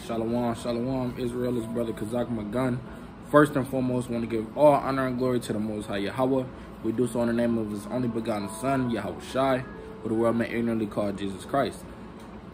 Shalom, Shalom, Israel is brother Kazak Magun. First and foremost, want to give all honor and glory to the Most High Yahweh. We do so in the name of His only begotten Son, Yahweh Shai, who the world may ignorantly call Jesus Christ.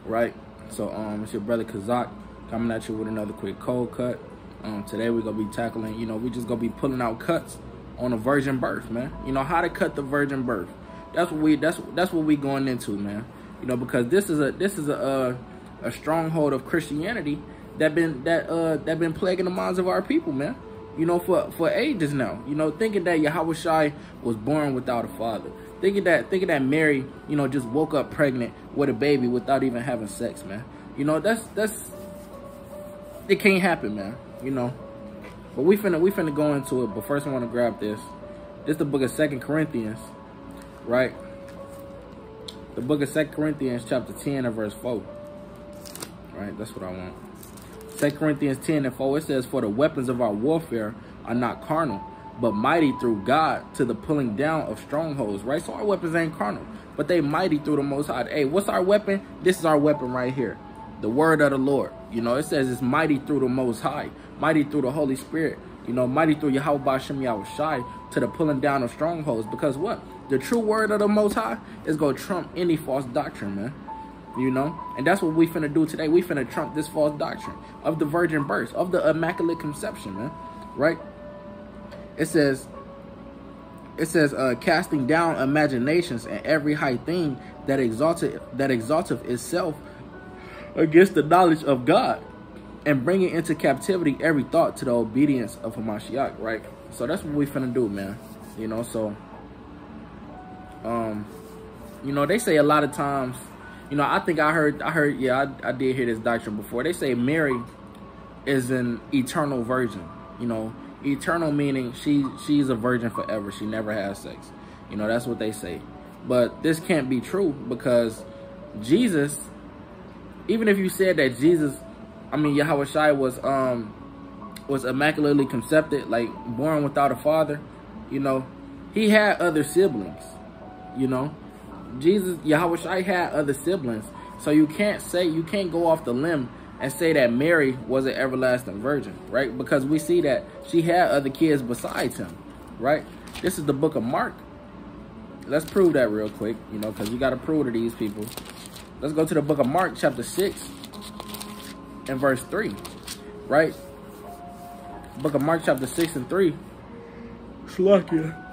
Right? So, um, it's your brother Kazak coming at you with another quick cold cut. Um, today we're gonna be tackling, you know, we just gonna be pulling out cuts on a virgin birth, man. You know how to cut the virgin birth. That's what we that's that's what we going into, man. You know, because this is a this is a uh, a stronghold of Christianity that been that uh that been plaguing the minds of our people, man. You know, for for ages now. You know, thinking that Yahweh Shai was born without a father. Thinking that thinking that Mary, you know, just woke up pregnant with a baby without even having sex, man. You know, that's that's it can't happen, man. You know. But we finna we finna go into it. But first I wanna grab this. This is the book of Second Corinthians, right? The book of Second Corinthians chapter 10 and verse 4 right? That's what I want. Second Corinthians 10 and 4, it says, For the weapons of our warfare are not carnal, but mighty through God to the pulling down of strongholds, right? So our weapons ain't carnal, but they mighty through the Most High. Hey, what's our weapon? This is our weapon right here. The word of the Lord. You know, it says it's mighty through the Most High, mighty through the Holy Spirit. You know, mighty through Yahweh Bashem Yahweh Shai to the pulling down of strongholds. Because what? The true word of the Most High is going to trump any false doctrine, man you know and that's what we finna do today we finna trump this false doctrine of the virgin birth of the immaculate conception man right it says it says uh casting down imaginations and every high thing that exalted that exalteth itself against the knowledge of god and bringing into captivity every thought to the obedience of Hamashiach, right? So that's what we finna do, man. You know, so, um, you know, they say a lot of times you know, I think I heard, I heard, yeah, I, I did hear this doctrine before. They say Mary is an eternal virgin. You know, eternal meaning she she's a virgin forever. She never has sex. You know, that's what they say. But this can't be true because Jesus, even if you said that Jesus, I mean Yahweh Shai was um was immaculately concepted, like born without a father, you know, he had other siblings, you know. Jesus, Yahweh Shai had other siblings. So you can't say, you can't go off the limb and say that Mary was an everlasting virgin, right? Because we see that she had other kids besides him, right? This is the book of Mark. Let's prove that real quick, you know, because you got to prove to these people. Let's go to the book of Mark, chapter 6, and verse 3, right? Book of Mark, chapter 6 and 3. Slakia.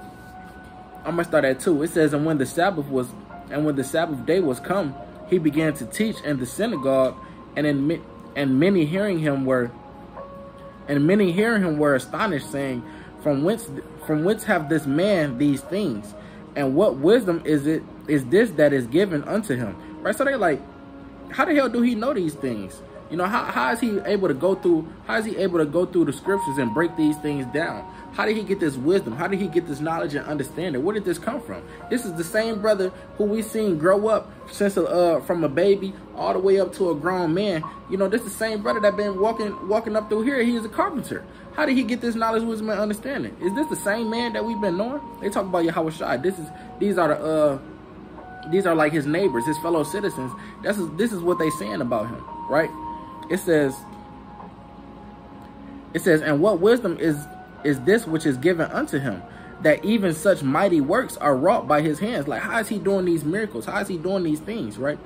I'm going to start at 2. It says, And when the Sabbath was and when the Sabbath day was come, he began to teach in the synagogue, and in, and many hearing him were and many hearing him were astonished, saying, From whence from whence have this man these things? And what wisdom is it is this that is given unto him? Right? So they're like, How the hell do he know these things? You know, how, how is he able to go through how is he able to go through the scriptures and break these things down? How did he get this wisdom? How did he get this knowledge and understanding? Where did this come from? This is the same brother who we seen grow up since uh, from a baby all the way up to a grown man. You know, this is the same brother that been walking walking up through here. He is a carpenter. How did he get this knowledge, wisdom, and understanding? Is this the same man that we've been knowing? They talk about Yahweh Shai. This is these are the uh these are like his neighbors, his fellow citizens. This is this is what they saying about him, right? It says it says, and what wisdom is is this which is given unto him, that even such mighty works are wrought by his hands. Like, how is he doing these miracles? How is he doing these things, right?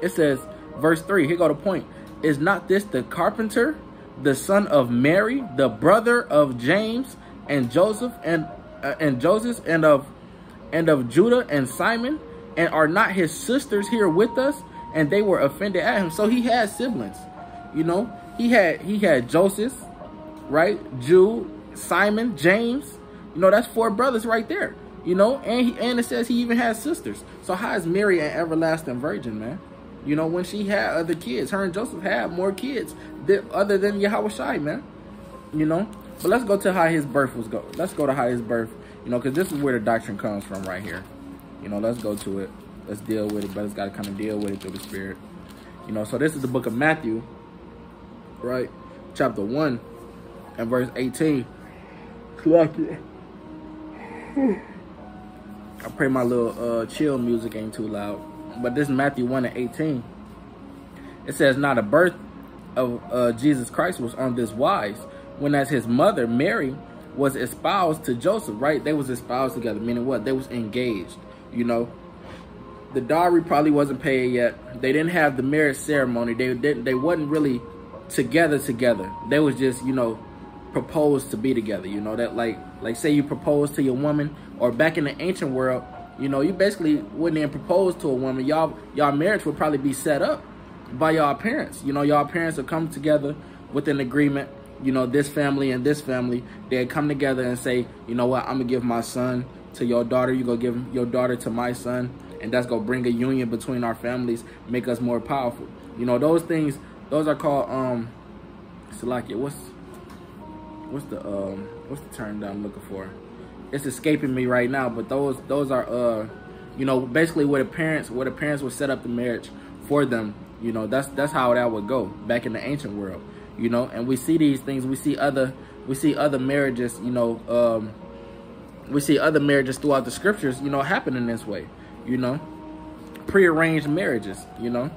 It says, verse 3, here go the point. Is not this the carpenter, the son of Mary, the brother of James and Joseph and uh, and Joseph and of and of Judah and Simon? And are not his sisters here with us? And they were offended at him. So he had siblings, you know. He had he had Joseph, right? Jude, Simon, James. You know, that's four brothers right there. You know, and he, and it says he even has sisters. So how is Mary an everlasting virgin, man? You know, when she had other kids, her and Joseph had more kids that, other than Yahweh man. You know, but let's go to how his birth was go. Let's go to how his birth, you know, because this is where the doctrine comes from right here. You know, let's go to it. Let's deal with it, but it's got to kind of deal with it through the spirit. You know, so this is the book of Matthew, right? Chapter 1 and verse 18. I pray my little uh, chill music ain't too loud. But this is Matthew 1 and 18. It says, Now the birth of uh, Jesus Christ was on this wise, when as his mother, Mary, was espoused to Joseph, right? They was espoused together, meaning what? They was engaged, you know. The dowry probably wasn't paid yet. They didn't have the marriage ceremony. They didn't they wasn't really together together. They was just, you know, proposed to be together, you know, that like like say you propose to your woman or back in the ancient world, you know, you basically wouldn't even propose to a woman. Y'all y'all marriage would probably be set up by y'all parents. You know, y'all parents would come together with an agreement you know, this family and this family, they'd come together and say, you know what, I'm gonna give my son to your daughter, you go give your daughter to my son, and that's gonna bring a union between our families, make us more powerful. You know, those things, those are called um Salakia, what's what's the um what's the term that I'm looking for? It's escaping me right now, but those those are uh you know, basically where the parents where the parents would set up the marriage for them, you know, that's that's how that would go back in the ancient world you know? And we see these things we see other we see other marriages you know um we see other marriages throughout the scriptures you know happening this way you know? Prearranged marriages you know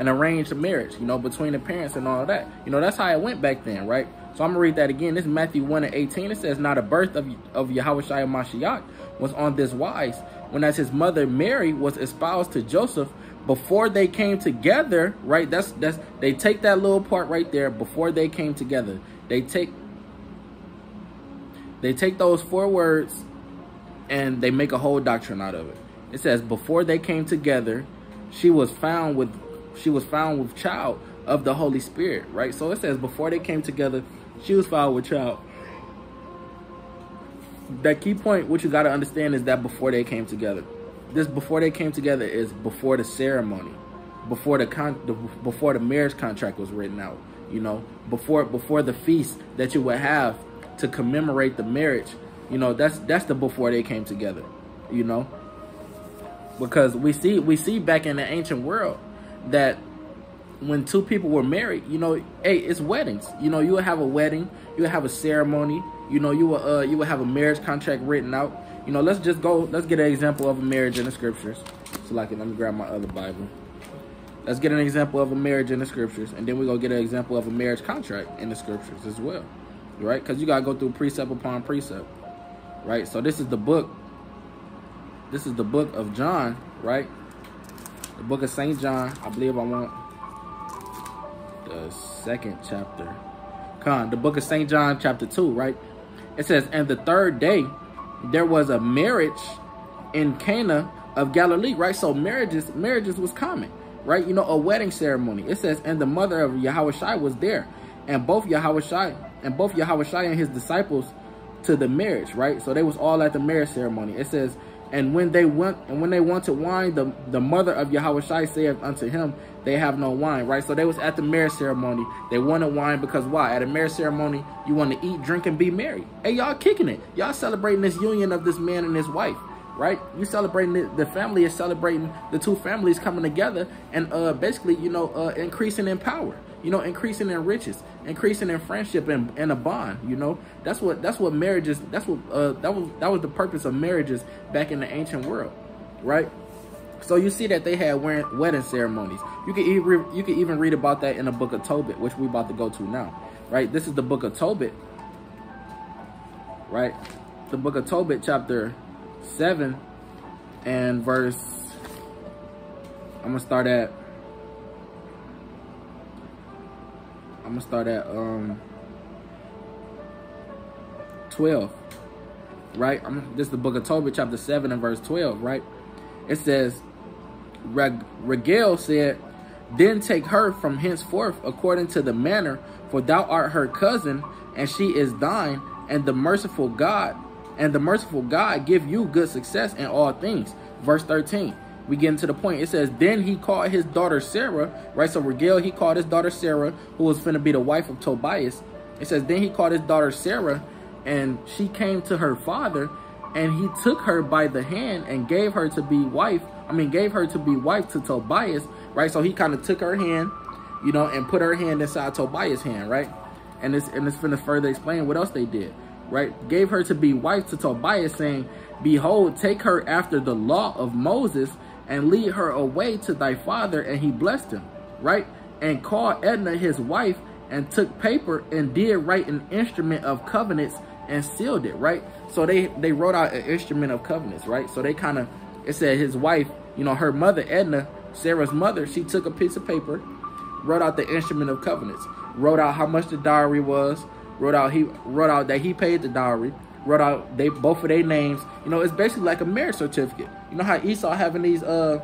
an arranged marriage you know between the parents and all that you know that's how it went back then right so i'm gonna read that again this is matthew 1 and 18 it says now the birth of of yahweh Shai mashiach was on this wise when as his mother mary was espoused to joseph before they came together, right? That's that's they take that little part right there before they came together. They take they take those four words and they make a whole doctrine out of it. It says before they came together, she was found with she was found with child of the Holy Spirit, right? So it says before they came together, she was found with child. That key point, what you got to understand is that before they came together this before they came together is before the ceremony, before the con the, before the marriage contract was written out. You know, before before the feast that you would have to commemorate the marriage. You know, that's that's the before they came together. You know, because we see we see back in the ancient world that when two people were married, you know, hey, it's weddings. You know, you would have a wedding, you would have a ceremony. You know, you would uh you would have a marriage contract written out you know, let's just go, let's get an example of a marriage in the scriptures. So like, let me grab my other Bible. Let's get an example of a marriage in the scriptures. And then we go get an example of a marriage contract in the scriptures as well. Right? Because you got to go through precept upon precept. Right? So this is the book. This is the book of John, right? The book of St. John. I believe I want the second chapter. Con, the book of St. John, chapter 2, right? It says, And the third day there was a marriage in Cana of Galilee, right? So marriages, marriages was common, right? You know, a wedding ceremony. It says, and the mother of Yahweh was there, and both Yahweh and both Yahweh and his disciples to the marriage, right? So they was all at the marriage ceremony. It says, and when they went and when they wanted wine, the the mother of Yahweh said unto him, They have no wine, right? So they was at the marriage ceremony. They wanted wine because why? At a marriage ceremony, you want to eat, drink, and be merry. Hey, y'all kicking it. Y'all celebrating this union of this man and his wife, right? You celebrating the, the family is celebrating the two families coming together and uh basically, you know, uh increasing in power you know, increasing in riches, increasing in friendship and, and a bond, you know. That's what that's what marriages that's what uh that was that was the purpose of marriages back in the ancient world, right? So you see that they had wedding ceremonies. You can even you can even read about that in the book of Tobit, which we about to go to now. Right? This is the book of Tobit. Right? The book of Tobit chapter 7 and verse I'm going to start at I'm gonna start at um 12. Right? I'm, this is the book of Tobit, chapter 7 and verse 12, right? It says, Reg Raguel said, Then take her from henceforth according to the manner, for thou art her cousin, and she is thine, and the merciful God, and the merciful God give you good success in all things. Verse 13 we get into the point. It says, then he called his daughter Sarah, right? So Raguel, he called his daughter Sarah, who was going to be the wife of Tobias. It says, then he called his daughter Sarah, and she came to her father, and he took her by the hand and gave her to be wife. I mean, gave her to be wife to Tobias, right? So he kind of took her hand, you know, and put her hand inside Tobias' hand, right? And it's and it's finna further explain what else they did, right? Gave her to be wife to Tobias, saying, Behold, take her after the law of Moses and lead her away to thy father, and he blessed him, right? and called Edna his wife and took paper and did write an instrument of covenants and sealed it, right? So they, they wrote out an instrument of covenants, right? So they kind of, it said his wife, you know, her mother, Edna, Sarah's mother, she took a piece of paper, wrote out the instrument of covenants, wrote out how much the dowry was, wrote out he wrote out that he paid the dowry, wrote out they both of their names. You know, it's basically like a marriage certificate. You know how Esau having these uh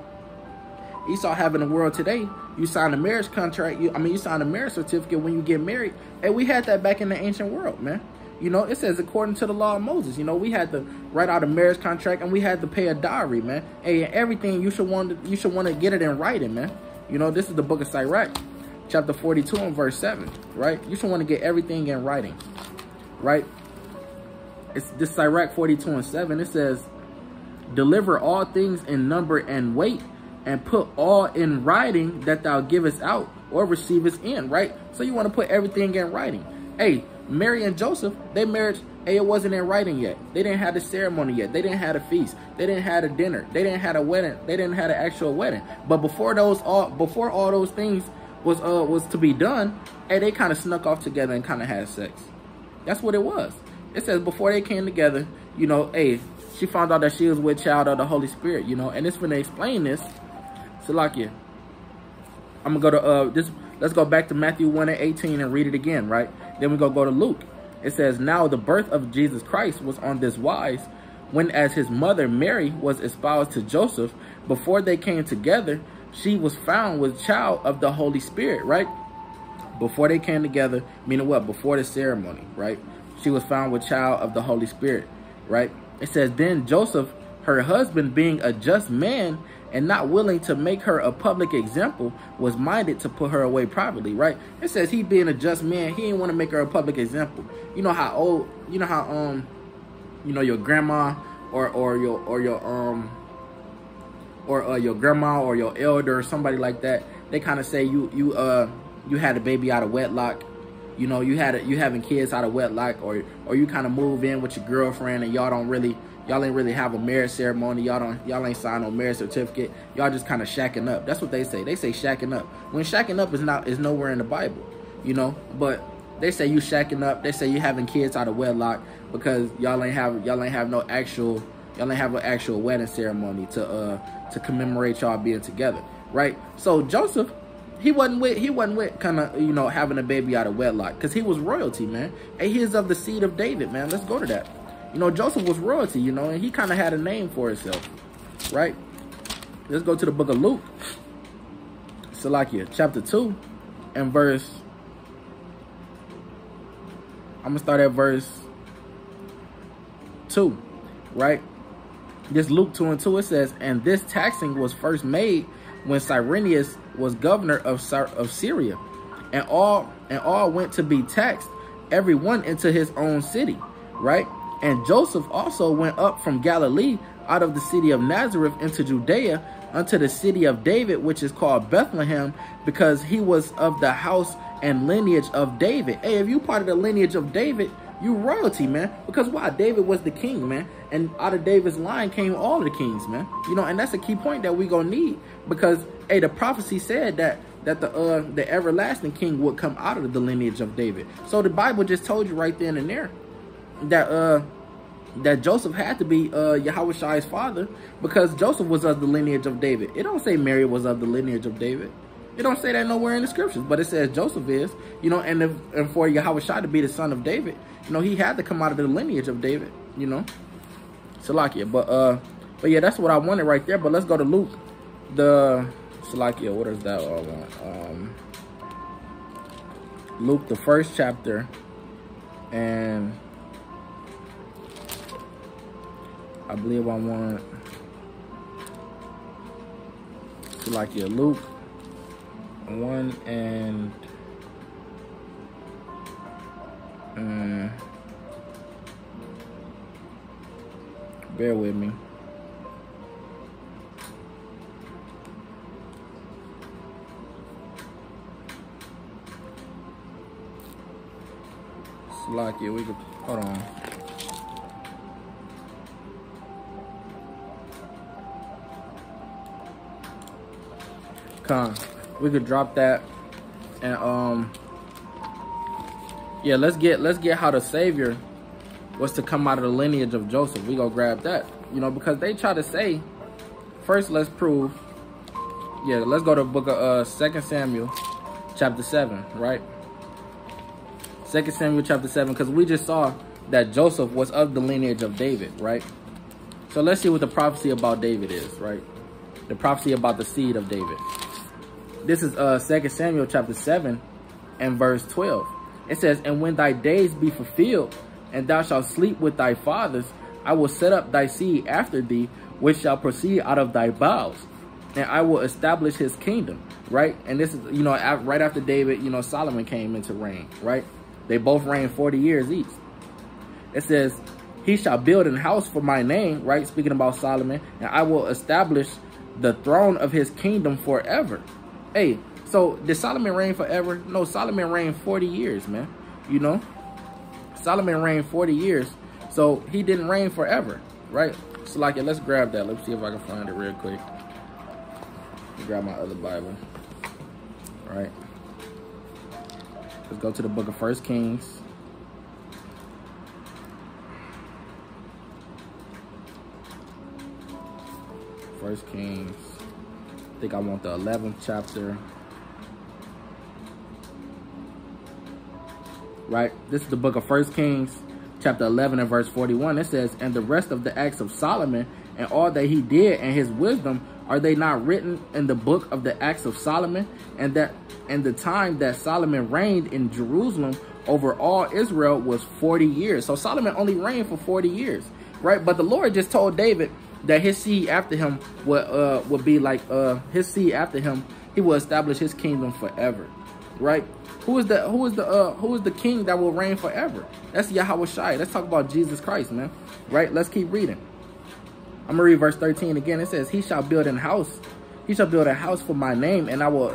Esau having the world today, you sign a marriage contract, you I mean you sign a marriage certificate when you get married. And we had that back in the ancient world, man. You know, it says according to the law of Moses. You know, we had to write out a marriage contract and we had to pay a dowry, man. Hey, everything you should want to you should want to get it in writing, man. You know, this is the book of Sirach, chapter 42 and verse 7, right? You should want to get everything in writing, right? It's this Sirach 42 and 7. It says, Deliver all things in number and weight, and put all in writing that thou givest out or receivest in, right? So you want to put everything in writing. Hey, Mary and Joseph, they marriage, hey, it wasn't in writing yet. They didn't have the ceremony yet. They didn't have a feast. They didn't have a dinner. They didn't have a wedding. They didn't have an actual wedding. But before those all before all those things was uh was to be done, hey, they kind of snuck off together and kind of had sex. That's what it was. It says before they came together, you know, hey, she found out that she was with child of the Holy Spirit, you know, and it's when they explain this. Salakia. I'm gonna go to uh this let's go back to Matthew 1 and 18 and read it again, right? Then we go go to Luke. It says, Now the birth of Jesus Christ was on this wise, when as his mother Mary was espoused to Joseph, before they came together, she was found with child of the Holy Spirit, right? Before they came together, meaning what? Before the ceremony, right? She was found with child of the Holy Spirit, right? It says, Then Joseph, her husband, being a just man, and not willing to make her a public example, was minded to put her away privately, right? It says he being a just man, he didn't want to make her a public example. You know how old, you know how um, you know your grandma or or your or your um or uh, your grandma or your elder or somebody like that, they kind of say you you uh you had a baby out of wedlock, you know you had a, you having kids out of wedlock, or or you kind of move in with your girlfriend and y'all don't really Y'all ain't really have a marriage ceremony. Y'all don't. Y'all ain't signed no marriage certificate. Y'all just kind of shacking up. That's what they say. They say shacking up. When shacking up is not is nowhere in the Bible, you know. But they say you shacking up. They say you having kids out of wedlock because y'all ain't have y'all ain't have no actual y'all ain't have an actual wedding ceremony to uh to commemorate y'all being together, right? So Joseph, he wasn't with he wasn't with kind of you know having a baby out of wedlock because he was royalty, man. And he is of the seed of David, man. Let's go to that. You know, Joseph was royalty, you know, and he kind of had a name for himself, right? Let's go to the book of Luke, Salakia, chapter 2, and verse, I'm to start at verse 2, right? This Luke 2 and 2, it says, And this taxing was first made when Cyrenius was governor of, of Syria, and all and all went to be taxed, every one into his own city, right? And Joseph also went up from Galilee out of the city of Nazareth into Judea unto the city of David, which is called Bethlehem, because he was of the house and lineage of David. Hey, if you part of the lineage of David, you royalty, man. Because why? David was the king, man. And out of David's line came all the kings, man. You know, and that's a key point that we gonna need. Because hey, the prophecy said that that the uh the everlasting king would come out of the lineage of David. So the Bible just told you right then and there that uh that Joseph had to be uh Yahweh father because Joseph was of the lineage of David. It don't say Mary was of the lineage of David. It don't say that nowhere in the scriptures, but it says Joseph is, you know, and, if, and for Yahweh to be the son of David, you know, he had to come out of the lineage of David, you know. Salakia. But uh but yeah, that's what I wanted right there. But let's go to Luke. The Salakia, what is that I want? Um Luke the first chapter and I believe I want your Luke one and um, bear with me. Slocky, we could hold on. Con. We could drop that. and um, yeah, let's get let's get how the Savior was to come out of the lineage of Joseph. We go grab that, you know, because they try to say. First, let's prove. Yeah, let's go to book of uh, Second Samuel, chapter seven, right? Second Samuel chapter seven, because we just saw that Joseph was of the lineage of David, right? So let's see what the prophecy about David is, right? The prophecy about the seed of David. This is uh 2 Samuel chapter 7 and verse 12. It says, And when thy days be fulfilled, and thou shalt sleep with thy fathers, I will set up thy seed after thee, which shall proceed out of thy bowels, and I will establish his kingdom, right? And this is, you know, right after David, you know, Solomon came into reign, right? They both reigned 40 years each. It says, he shall build an house for my name, right? Speaking about Solomon, and I will establish the throne of his kingdom forever. Hey, so did Solomon reign forever? No, Solomon reigned 40 years, man. You know? Solomon reigned 40 years. So he didn't reign forever, right? So like, let's grab that. Let's see if I can find it real quick. Grab my other Bible. Right. Let's go to the book of First Kings. First Kings. I think I want the 11th chapter. Right? This is the book of First Kings, chapter 11 and verse 41. It says, And the rest of the acts of Solomon and all that he did and his wisdom, are they not written in the book of the acts of Solomon? And that and the time that Solomon reigned in Jerusalem over all Israel was 40 years. So Solomon only reigned for 40 years, right? But the Lord just told David, that his seed after him would uh would be like uh his seed after him he will establish his kingdom forever right? Who is the who is the uh who is the king that will reign forever? That's yahweh shai. Let's talk about jesus christ man. Right? Let's keep reading. I'm gonna read verse 13 again. It says he shall build an house. He shall build a house for my name and i will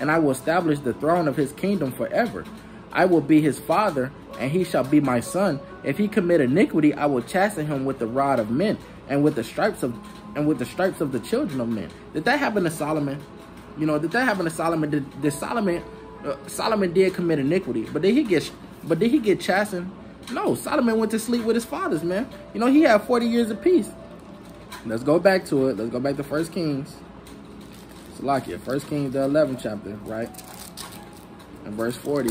and i will establish the throne of his kingdom forever. I will be his father and he shall be my son. If he commit iniquity i will chasten him with the rod of men and with the stripes of and with the stripes of the children of men. Did that happen to Solomon? You know, did that happen to Solomon? Did, did Solomon uh, Solomon did commit iniquity, but did he get but did he get chastened? No, Solomon went to sleep with his fathers, man. You know, he had 40 years of peace. Let's go back to it. Let's go back to First Kings. It's like it. First Kings, the 11th chapter, right? And verse 40.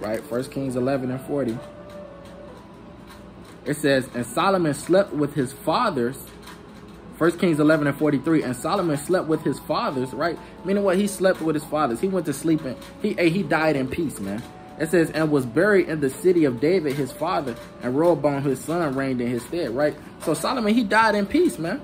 Right? First Kings 11 and 40. It says, and Solomon slept with his fathers. First Kings 11 and 43. And Solomon slept with his fathers, right? Meaning what? He slept with his fathers. He went to sleep and he, he died in peace, man. It says, and was buried in the city of David, his father, and Rehoboam, his son, reigned in his stead, right? So Solomon, he died in peace, man.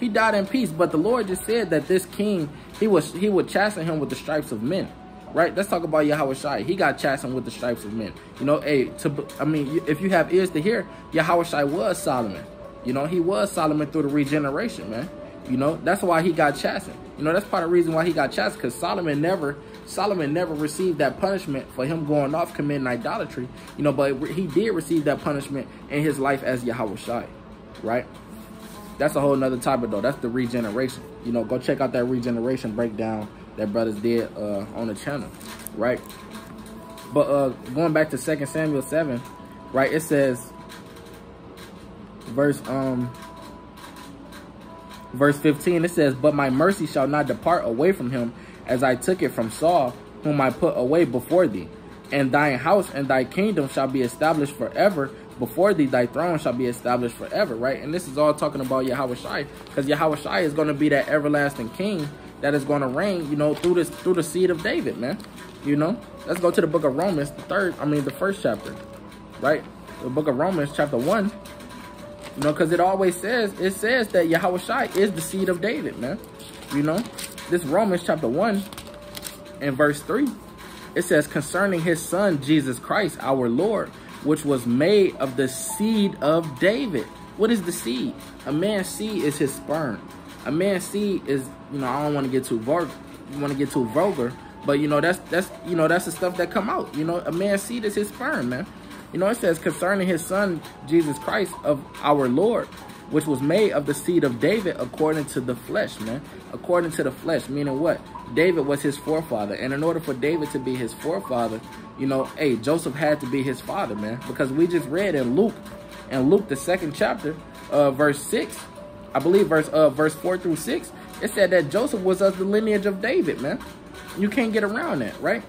He died in peace. But the Lord just said that this king, he was he would chasten him with the stripes of men right? Let's talk about Yahweh Shai. He got chastened with the stripes of men. You know, hey, to I mean, if you have ears to hear, Yahweh Shai was Solomon. You know, he was Solomon through the regeneration, man. You know, that's why he got chastened. You know, that's part of the reason why he got chastened, because Solomon never Solomon never received that punishment for him going off committing idolatry. You know, but he did receive that punishment in his life as Yahweh Shai, right? That's a whole nother topic though. That's the regeneration. You know, go check out that regeneration breakdown that brothers did uh, on the channel, right? But uh, going back to Second Samuel 7, right, it says, verse um verse 15, it says, But my mercy shall not depart away from him, as I took it from Saul, whom I put away before thee. And thine house and thy kingdom shall be established forever. Before thee, thy throne shall be established forever, right? And this is all talking about Yahweh Shai, because Yahweh Shai is going to be that everlasting king that is going to reign, you know, through this through the seed of David, man. You know, let's go to the book of Romans, the third, I mean, the first chapter, right? The book of Romans, chapter one. You know, because it always says it says that Yahweh Shai is the seed of David, man. You know, this Romans chapter one and verse three, it says concerning his son Jesus Christ, our Lord, which was made of the seed of David. What is the seed? A man's seed is his sperm a man's seed is, you know, I don't want to get too vulgar, want to get too vulgar, but you know, that's that's you know, that's the stuff that come out. You know, a man's seed is his sperm, man. You know, it says concerning his son Jesus Christ of our Lord, which was made of the seed of David according to the flesh, man. According to the flesh, meaning what? David was his forefather. And in order for David to be his forefather, you know, hey, Joseph had to be his father, man. Because we just read in Luke, in Luke, the second chapter, uh, verse 6, I believe verse uh verse 4 through 6, it said that Joseph was of the lineage of David, man. You can't get around that, right?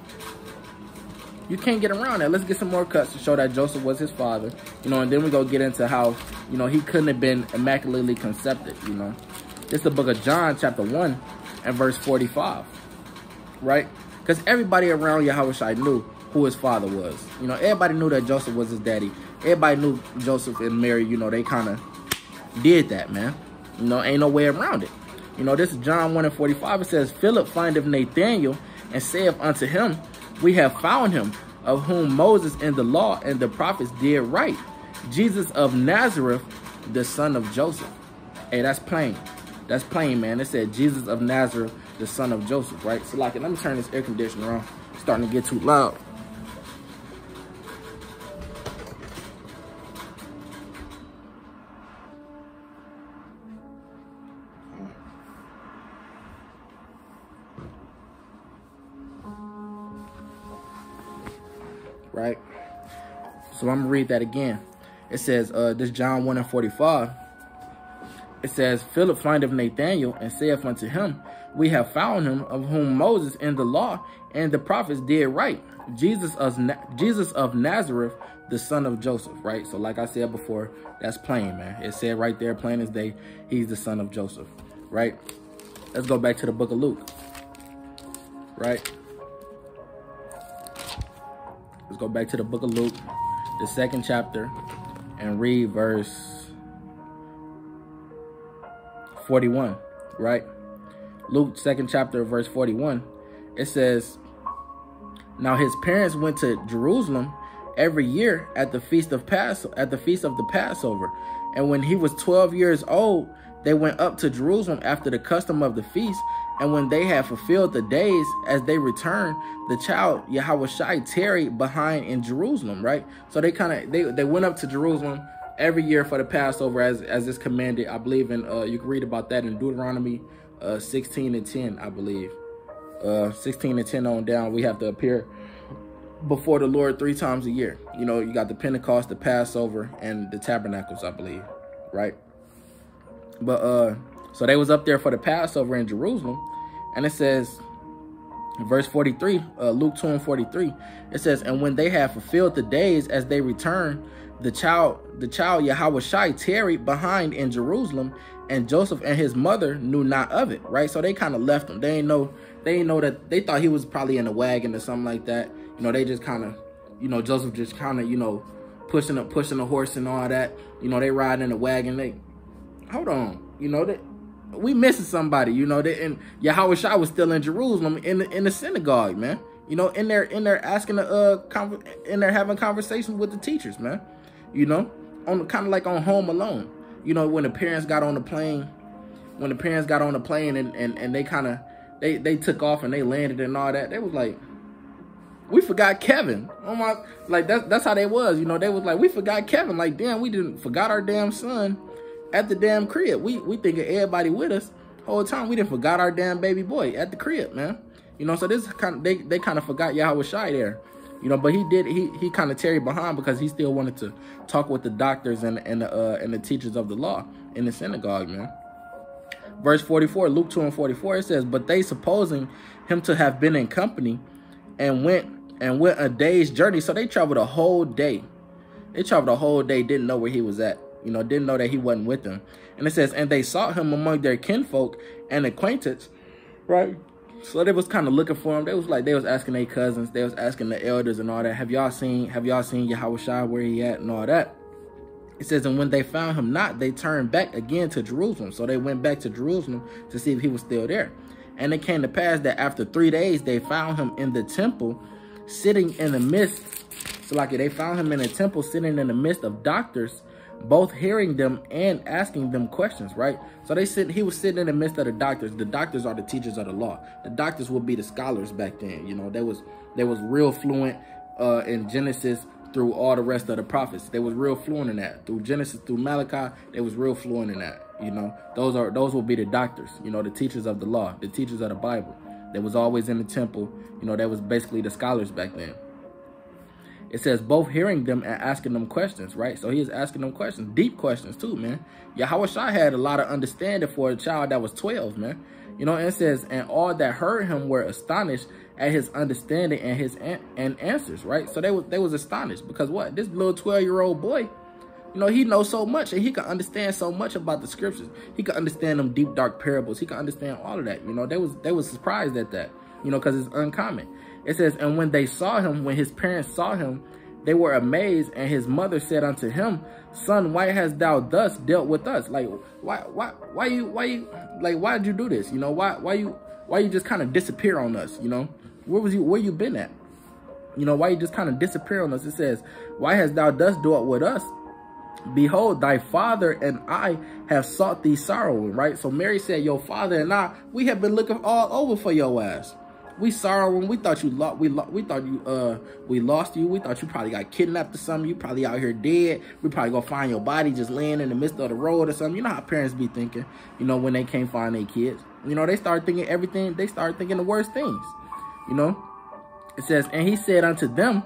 You can't get around that. Let's get some more cuts to show that Joseph was his father, you know, and then we go get into how, you know, he couldn't have been immaculately conceived, you know. This is the book of John, chapter 1, and verse 45, right? Because everybody around Yahushua knew who his father was. You know, everybody knew that Joseph was his daddy. Everybody knew Joseph and Mary, you know, they kind of did that, man. You know, ain't no way around it. You know, this is John 1 and 45. It says, Philip findeth Nathanael and saith unto him, We have found him, of whom Moses and the law and the prophets did write. Jesus of Nazareth, the son of Joseph. Hey, that's plain. That's plain, man. It said Jesus of Nazareth, the son of Joseph, right? So, like, let me turn this air conditioner on. It's starting to get too loud. Right? So I'm gonna read that again. It says, uh, this John 1 and 45. It says, Philip findeth Nathanael and saith unto him, We have found him of whom Moses in the law and the prophets did write, Jesus of, Na Jesus of Nazareth, the son of Joseph, right? So like I said before, that's plain, man. It said right there, plain as day, he's the son of Joseph, right? Let's go back to the book of Luke, right? Let's go back to the book of Luke, the second chapter, and read verse 41, right? Luke, second chapter, verse 41. It says, Now his parents went to Jerusalem every year at the feast of Pass at the feast of the Passover. And when he was 12 years old, they went up to Jerusalem after the custom of the feast. And when they had fulfilled the days as they returned, the child Yahweh tarried behind in Jerusalem, right? So they kind of they, they went up to Jerusalem every year for the Passover as as is commanded. I believe in uh you can read about that in Deuteronomy uh 16 and 10, I believe. Uh 16 and 10 on down, we have to appear before the Lord three times a year. You know, you got the Pentecost, the Passover, and the tabernacles, I believe, right? But uh so they was up there for the Passover in Jerusalem. And it says, verse 43, uh, Luke 2 and 43, it says, And when they had fulfilled the days as they returned, the child, the child Yahweh Shai tarried behind in Jerusalem, and Joseph and his mother knew not of it, right? So they kind of left him. They ain't know, they ain't know that they thought he was probably in a wagon or something like that. You know, they just kind of, you know, Joseph just kind of, you know, pushing a pushing a horse and all that. You know, they ride in a wagon. They hold on, you know, that we missing somebody, you know. That and Yahweh Shai was still in Jerusalem in the, in the synagogue, man. You know, in there, in there asking the uh, in there having conversations with the teachers, man. You know, on kind of like on Home Alone. You know, when the parents got on the plane, when the parents got on the plane and and, and they kind of they they took off and they landed and all that. They was like, we forgot Kevin. Oh my, like that's that's how they was. You know, they was like, we forgot Kevin. Like, damn, we didn't forgot our damn son at the damn crib. We we thinking everybody with us whole time. We didn't forgot our damn baby boy at the crib, man. You know, so this kind of they they kind of forgot Yahweh Shai there. You know, but he did he he kind of tarried behind because he still wanted to talk with the doctors and and the uh, and the teachers of the law in the synagogue, man. Verse 44, Luke 2 and 44, it says, But they supposing him to have been in company and went and went a day's journey. So they traveled a whole day. They traveled a whole day, didn't know where he was at you know, didn't know that he wasn't with them. And it says, and they sought him among their kinfolk and acquaintance, right? So they was kind of looking for him. They was like, they was asking their cousins, they was asking the elders and all that. Have y'all seen, have y'all seen Yahweh where he at and all that? It says, and when they found him not, they turned back again to Jerusalem. So they went back to Jerusalem to see if he was still there. And it came to pass that after three days, they found him in the temple, sitting in the midst. So like they found him in the temple, sitting in the midst of doctors both hearing them and asking them questions, right? So they sit, he was sitting in the midst of the doctors. The doctors are the teachers of the law. The doctors would be the scholars back then. You know, they was they was real fluent uh, in Genesis through all the rest of the prophets. They was real fluent in that. Through Genesis, through Malachi, they was real fluent in that. You know, those are those will be the doctors, you know, the teachers of the law, the teachers of the Bible. They was always in the temple. You know, that was basically the scholars back then. It says both hearing them and asking them questions, right? So he is asking them questions, deep questions too, man. Yahweh Shai had a lot of understanding for a child that was 12, man. You know, and it says, and all that heard him were astonished at his understanding and his an and answers, right? So they was they was astonished because what? This little 12 year old boy, you know, he knows so much and he can understand so much about the scriptures. He can understand them deep dark parables. He can understand all of that. You know, they was they was surprised at that. You know, because it's uncommon. It says, and when they saw him, when his parents saw him, they were amazed, and his mother said unto him, Son, why hast thou thus dealt with us? Like, why, why, why you, why you, like, why did you do this? You know, why, why you, why you just kind of disappear on us? You know, where was you, where you been at? You know, why you just kind of disappear on us? It says, why hast thou thus dealt with us? Behold, thy father and I have sought thee sorrowing, right? So Mary said, your father and I, we have been looking all over for your ass we sorrowing. We thought you lost. We we thought you uh we lost you. We thought you probably got kidnapped or something. You probably out here dead. We probably gonna find your body just laying in the midst of the road or something. You know how parents be thinking. You know when they can't find their kids. You know they start thinking everything. They start thinking the worst things. You know. It says, and he said unto them,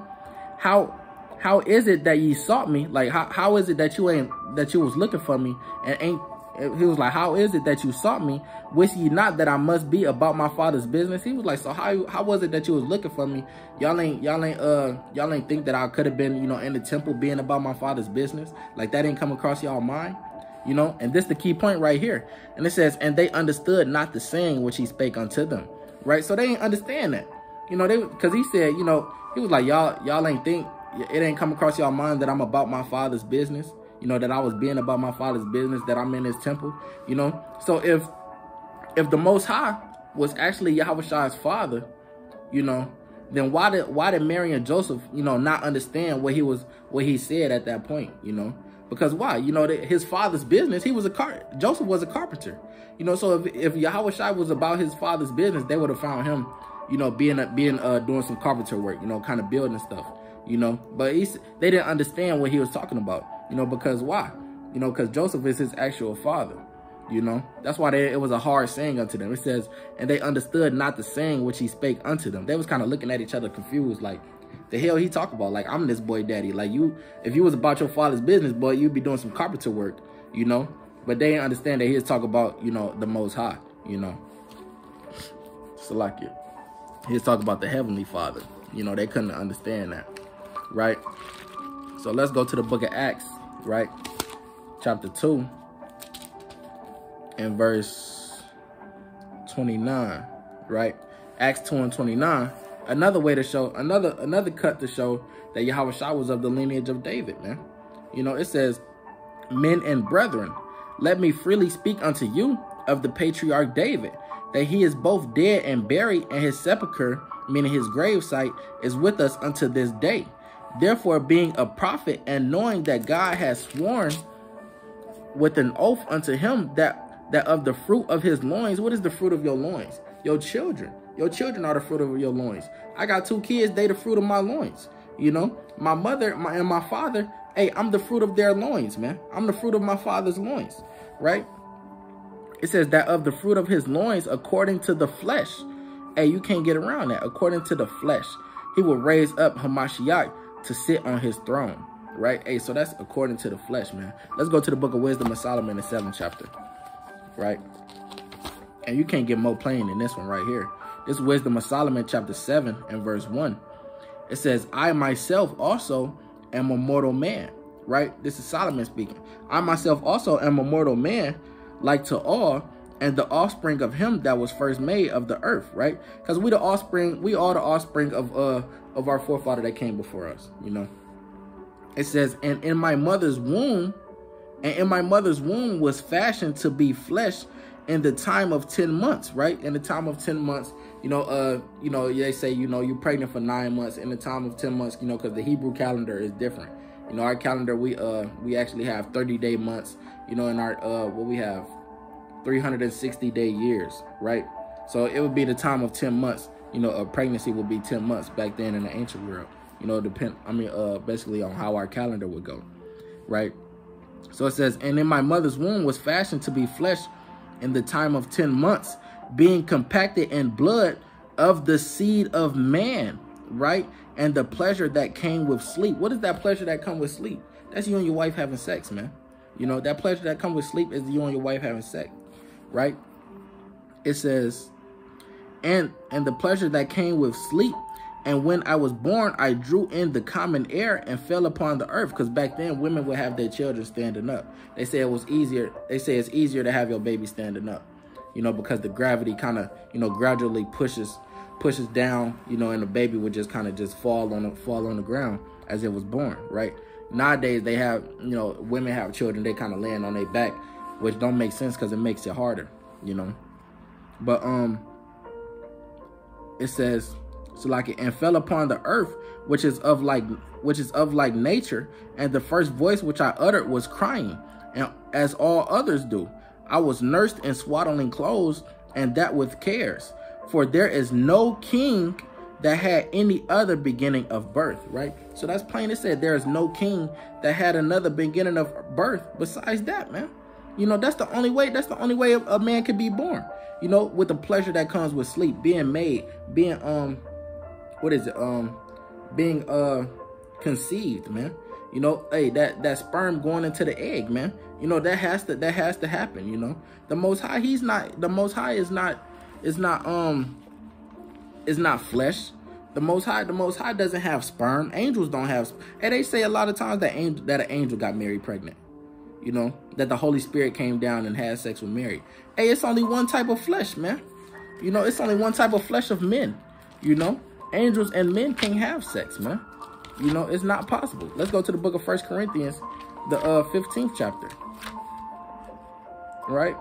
how how is it that ye sought me? Like how how is it that you ain't that you was looking for me and ain't he was like, how is it that you sought me? Wish ye not that I must be about my father's business? He was like, so how how was it that you was looking for me? Y'all ain't y'all ain't uh y'all ain't think that I could have been, you know, in the temple being about my father's business? Like that didn't come across y'all mind? You know, and this the key point right here. And it says, and they understood not the saying which he spake unto them. Right? So they didn't understand that. You know, they because he said, you know, he was like, y'all, y'all ain't think it ain't come across y'all mind that I'm about my father's business you know, that I was being about my father's business, that I'm in his temple, you know. So if if the Most High was actually Yahweh Shai's father, you know, then why did why did Mary and Joseph, you know, not understand what he was what he said at that point, you know? Because why? You know, his father's business, he was a car Joseph was a carpenter. You know, so if, if Yahweh was about his father's business, they would have found him, you know, being being uh doing some carpenter work, you know, kind of building stuff, you know. But he's they didn't understand what he was talking about. You know, because why? You know, because Joseph is his actual father. You know, that's why they, it was a hard saying unto them. It says, and they understood not the saying which he spake unto them. They was kind of looking at each other confused, like, the hell he talk about? Like, I'm this boy daddy. Like, you, if you was about your father's business, boy, you'd be doing some carpenter work, you know? But they didn't understand that he was talking about, you know, the Most High, you know? So, like it. He was talking about the Heavenly Father. You know, they couldn't understand that, right? So let's go to the book of Acts right? Chapter 2 and verse 29, right? Acts 2 and 29. Another way to show, another another cut to show that Yahweh Shai was of the lineage of David, man. You know, it says, Men and brethren, let me freely speak unto you of the patriarch David, that he is both dead and buried, and his sepulchre, meaning his gravesite, is with us unto this day. Therefore, being a prophet and knowing that God has sworn with an oath unto him that that of the fruit of his loins, what is the fruit of your loins? Your children. Your children are the fruit of your loins. I got two kids, they the fruit of my loins. You know, my mother my, and my father, hey, I'm the fruit of their loins, man. I'm the fruit of my father's loins, right? It says that of the fruit of his loins, according to the flesh. Hey, you can't get around that. According to the flesh, he will raise up Hamashiach to sit on his throne, right? Hey, so that's according to the flesh, man. Let's go to the book of wisdom of Solomon, the seventh chapter, right? And you can't get more plain than this one right here. This wisdom of Solomon, chapter 7 and verse 1. It says, I myself also am a mortal man, right? This is Solomon speaking. I myself also am a mortal man, like to all, and the offspring of him that was first made of the earth, right? Because we the offspring, we are the offspring of uh of our forefather that came before us, you know. It says, and in my mother's womb, and in my mother's womb was fashioned to be flesh in the time of 10 months, right? In the time of 10 months, you know, uh, you know, they say, you know, you're pregnant for nine months. In the time of 10 months, you know, because the Hebrew calendar is different. You know, our calendar, we uh we actually have 30 day months, you know, in our uh what we have 360 day years, right? So it would be the time of 10 months. You know, a pregnancy would be 10 months back then in the ancient world, You know, depend. I mean, uh, basically on how our calendar would go, right? So it says, and in my mother's womb was fashioned to be flesh in the time of ten months, being compacted in blood of the seed of man, right? And the pleasure that came with sleep. What is that pleasure that come with sleep? That's you and your wife having sex, man. You know, that pleasure that come with sleep is you and your wife having sex, right? It says, and and the pleasure that came with sleep. And when I was born, I drew in the common air and fell upon the earth. Because back then, women would have their children standing up. They say it was easier. They say it's easier to have your baby standing up, you know, because the gravity kind of, you know, gradually pushes pushes down, you know, and the baby would just kind of just fall on the fall on the ground as it was born, right? Nowadays they have, you know, women have children, they kind of land on their back, which don't make sense because it makes it harder, you know. But um it says so like it and fell upon the earth which is of like which is of like nature and the first voice which i uttered was crying and as all others do i was nursed in swaddling clothes and that with cares for there is no king that had any other beginning of birth, right? So that's plain to say there is no king that had another beginning of birth besides that, man. You know, that's the only way, that's the only way a man can be born. You know, with the pleasure that comes with sleep, being made, being um what is it? Um being uh conceived, man. You know, hey, that that sperm going into the egg, man. You know, that has to that has to happen, you know. The most high, he's not the most high is not is not um is not flesh. The most high, the most high doesn't have sperm. Angels don't have and they say a lot of times that angel that an angel got Mary pregnant. You know, that the Holy Spirit came down and had sex with Mary. Hey, it's only one type of flesh, man. You know, it's only one type of flesh of men. You know, angels and men can't have sex, man. You know, it's not possible. Let's go to the book of First Corinthians, the uh, 15th chapter. Right?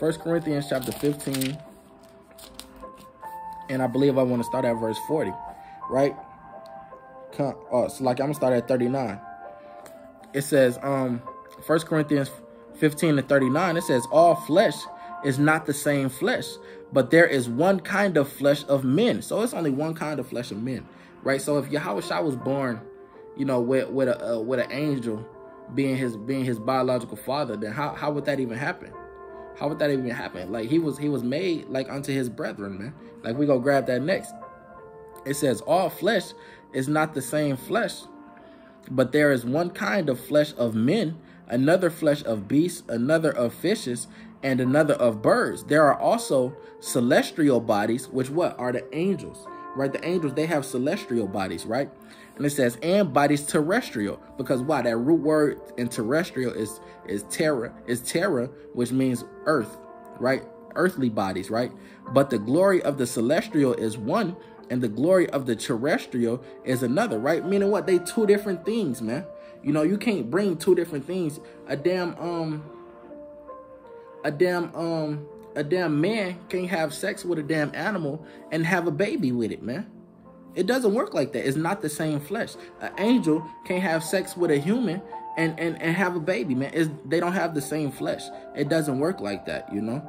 First Corinthians chapter 15. And I believe I want to start at verse 40. Right? Oh, so like I'm gonna start at 39. It says, um, First Corinthians 15 to 39, it says, All flesh is not the same flesh, but there is one kind of flesh of men. So it's only one kind of flesh of men, right? So if Yahweh was born, you know, with with a uh, with an angel being his being his biological father, then how how would that even happen? How would that even happen? Like he was he was made like unto his brethren, man. Like we go grab that next. It says all flesh is not the same flesh, but there is one kind of flesh of men, another flesh of beasts, another of fishes, and another of birds. There are also celestial bodies, which what are the angels, right? The angels, they have celestial bodies, right? And it says, and bodies terrestrial, because why? That root word in terrestrial is is terra, is terra, which means earth, right? Earthly bodies, right? But the glory of the celestial is one, and the glory of the terrestrial is another, right? Meaning what? They two different things, man. You know, you can't bring two different things. A damn um a damn um a damn man can't have sex with a damn animal and have a baby with it, man. It doesn't work like that. It's not the same flesh. An angel can't have sex with a human and and, and have a baby, man. It's, they don't have the same flesh. It doesn't work like that, you know.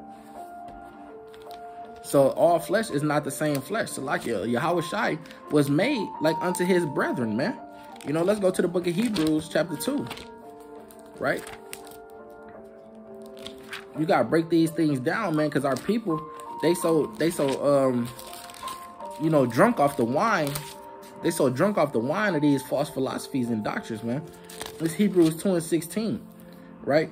So all flesh is not the same flesh. So like Yahweh Shai was made like unto his brethren, man. You know, let's go to the book of Hebrews chapter 2. Right? You gotta break these things down, man, because our people, they so they so um you know drunk off the wine. They so drunk off the wine of these false philosophies and doctrines, man. It's Hebrews 2 and 16, right?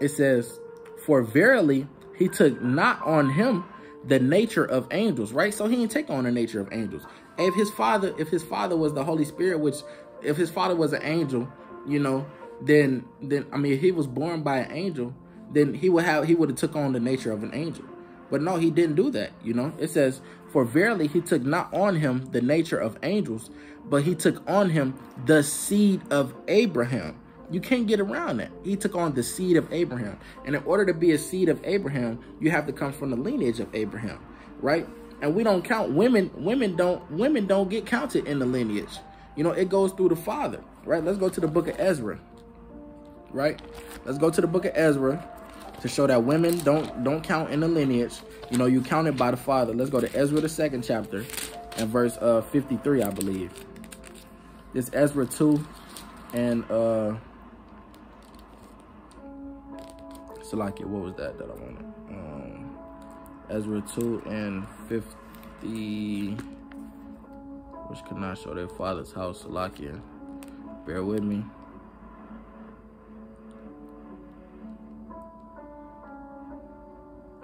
It says, For verily he took not on him the nature of angels, right? So he didn't take on the nature of angels. If his father, if his father was the Holy Spirit, which if his father was an angel, you know, then then I mean, if he was born by an angel, then he would have he would have took on the nature of an angel. But no, he didn't do that. You know, it says, "For verily he took not on him the nature of angels, but he took on him the seed of Abraham." You can't get around that. He took on the seed of Abraham. And in order to be a seed of Abraham, you have to come from the lineage of Abraham, right? And we don't count women. Women don't women don't get counted in the lineage. You know, it goes through the father, right? Let's go to the book of Ezra. Right? Let's go to the book of Ezra to show that women don't don't count in the lineage. You know, you count it by the father. Let's go to Ezra the second chapter, and verse uh 53, I believe. This Ezra 2 and uh Salakia, what was that that I wanted? Ezra 2 and 50 which cannot show their father's house, Salakia. Bear with me.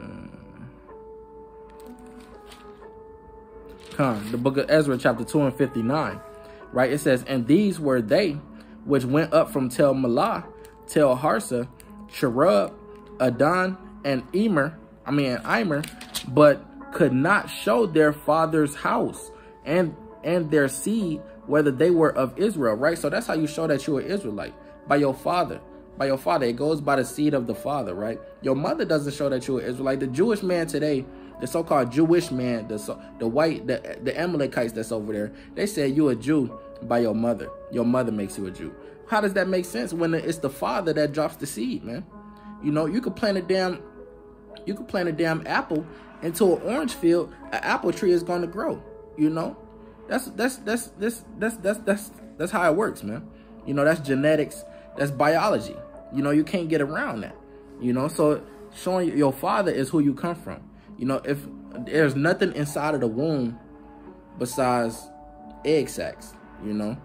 Mm. Come, the book of Ezra, chapter 2 and 59, right? It says, And these were they which went up from Tel Malah, Tel Harsa, Cherub, Adon, and Emer, I mean, Imer, but could not show their father's house and and their seed whether they were of Israel, right? So that's how you show that you're an Israelite, by your father. By your father. It goes by the seed of the father, right? Your mother doesn't show that you're an Israelite. The Jewish man today the so-called Jewish man, the so, the white, the the Amalekites that's over there, they say you a Jew by your mother. Your mother makes you a Jew. How does that make sense when it's the father that drops the seed, man? You know, you could plant a damn, you could plant a damn apple into an orange field. An apple tree is going to grow. You know, that's that's that's that's that's that's that's that's how it works, man. You know, that's genetics. That's biology. You know, you can't get around that. You know, so showing your father is who you come from. You know, if there's nothing inside of the womb besides egg sacs, you know,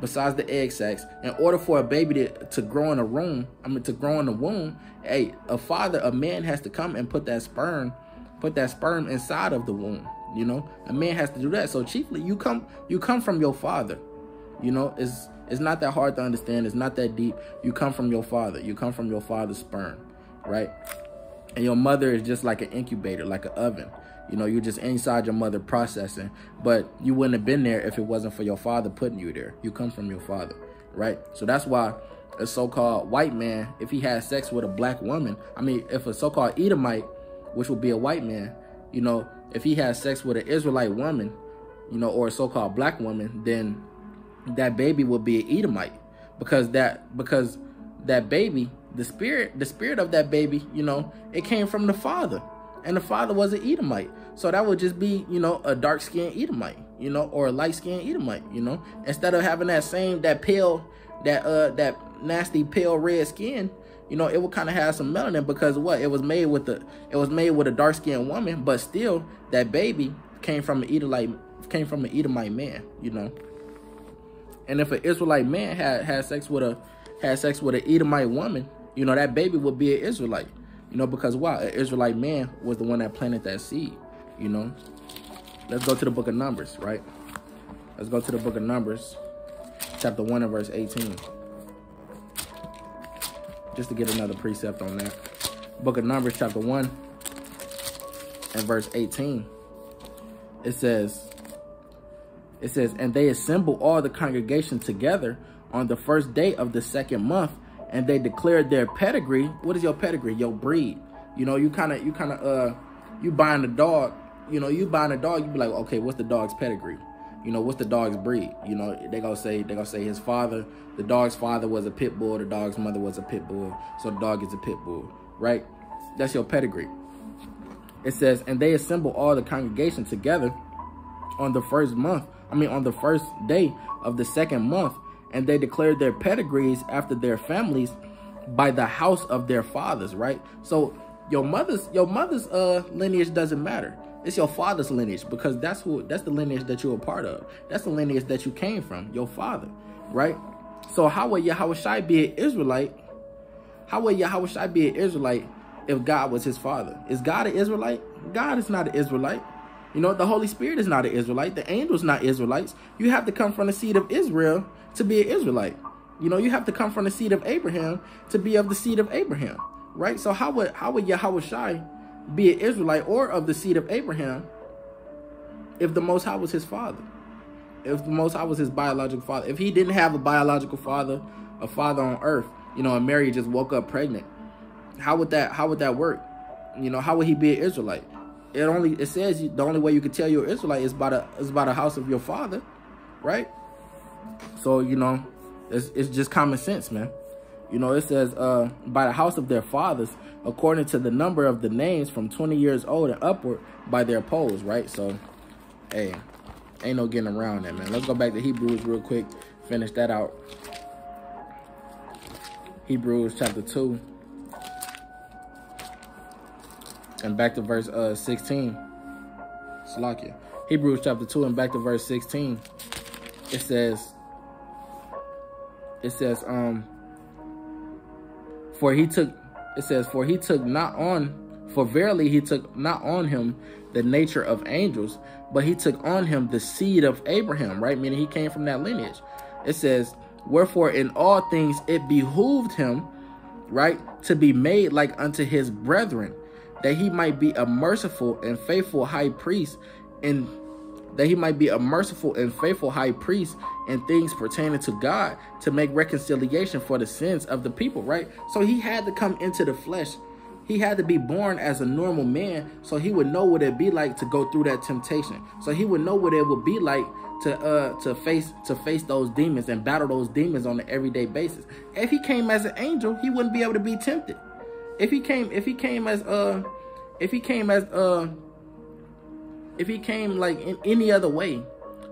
besides the egg sacs, in order for a baby to, to grow in a room, I mean, to grow in the womb, hey, a father, a man has to come and put that sperm, put that sperm inside of the womb. You know, a man has to do that. So chiefly, you come, you come from your father. You know, it's it's not that hard to understand. It's not that deep. You come from your father. You come from your father's sperm, right? And your mother is just like an incubator, like an oven. You know, you're just inside your mother processing, but you wouldn't have been there if it wasn't for your father putting you there. You come from your father, right? So that's why a so-called white man, if he has sex with a black woman, I mean, if a so-called Edomite, which would be a white man, you know, if he has sex with an Israelite woman, you know, or a so-called black woman, then that baby would be an Edomite because that because that baby the spirit, the spirit of that baby, you know, it came from the father. And the father was an Edomite. So that would just be, you know, a dark skinned Edomite, you know, or a light skinned Edomite, you know. Instead of having that same that pale, that uh that nasty pale red skin, you know, it would kind of have some melanin because what? It was made with the it was made with a dark skinned woman, but still that baby came from an Edomite came from an Edomite man, you know. And if an Israelite man had had sex with a had sex with an Edomite woman, you know, that baby would be an Israelite. You know, because why? An Israelite man was the one that planted that seed. You know? Let's go to the book of Numbers, right? Let's go to the book of Numbers, chapter 1 and verse 18. Just to get another precept on that. Book of Numbers, chapter 1 and verse 18. It says, it says, and they assemble all the congregation together on the first day of the second month and they declared their pedigree. What is your pedigree? Your breed. You know, you kind of, you kind of, uh, you buying a dog. You know, you buying a dog. You be like, okay, what's the dog's pedigree? You know, what's the dog's breed? You know, they gonna say they gonna say his father, the dog's father was a pit bull, the dog's mother was a pit bull, so the dog is a pit bull, right? That's your pedigree. It says, and they assemble all the congregation together on the first month. I mean, on the first day of the second month, and they declared their pedigrees after their families by the house of their fathers, right? So your mother's your mother's uh lineage doesn't matter. It's your father's lineage because that's who that's the lineage that you're a part of. That's the lineage that you came from, your father, right? So how would Yahweh Shai be an Israelite? How would Yahweh Shai be an Israelite if God was his father? Is God an Israelite? God is not an Israelite. You know, the Holy Spirit is not an Israelite. The angels not Israelites. You have to come from the seed of Israel to be an Israelite. You know, you have to come from the seed of Abraham to be of the seed of Abraham, right? So how would how would Yahweh Shai be an Israelite or of the seed of Abraham if the Most High was his father? If the Most High was his biological father, if he didn't have a biological father, a father on earth, you know, and Mary just woke up pregnant, how would that how would that work? You know, how would he be an Israelite? It only it says the only way you can tell you're Israelite is by the is by the house of your father, right? So, you know, it's, it's just common sense, man. You know, it says, uh, by the house of their fathers, according to the number of the names from 20 years old and upward by their polls, right? So, hey, Ain't no getting around that, man. Let's go back to Hebrews real quick. Finish that out. Hebrews chapter 2. And back to verse uh 16. Salakia. Hebrews chapter 2 and back to verse 16. It says, it says, um, for he took, it says, for he took not on, for verily he took not on him the nature of angels, but he took on him the seed of Abraham, right? Meaning he came from that lineage. It says, wherefore in all things it behooved him, right, to be made like unto his brethren, that he might be a merciful and faithful high priest in that he might be a merciful and faithful high priest in things pertaining to God to make reconciliation for the sins of the people, right? So he had to come into the flesh. He had to be born as a normal man so he would know what it'd be like to go through that temptation. So he would know what it would be like to uh to face to face those demons and battle those demons on an everyday basis. If he came as an angel, he wouldn't be able to be tempted. If he came if he came as uh if he came as uh if he came like in any other way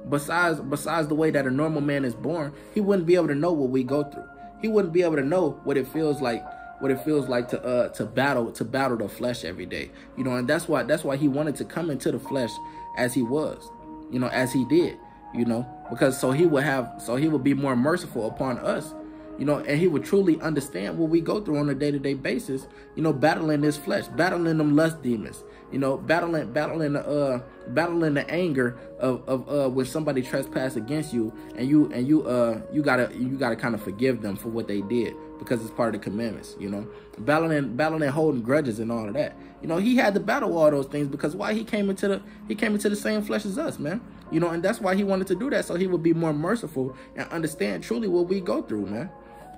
besides besides the way that a normal man is born he wouldn't be able to know what we go through. He wouldn't be able to know what it feels like what it feels like to uh to battle to battle the flesh every day. You know and that's why that's why he wanted to come into the flesh as he was you know as he did you know because so he would have so he would be more merciful upon us you know, and he would truly understand what we go through on a day-to-day basis, you know, battling this flesh, battling them lust demons, you know, battling, battling the, uh, battling the anger of, of, uh, when somebody trespass against you and you, and you, uh, you gotta, you gotta kind of forgive them for what they did because it's part of the commandments, you know, battling, battling, holding grudges and all of that. You know, he had to battle all those things because why he came into the, he came into the same flesh as us, man. You know, and that's why he wanted to do that so he would be more merciful and understand truly what we go through, man.